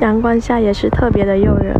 阳光下也是特别的诱人。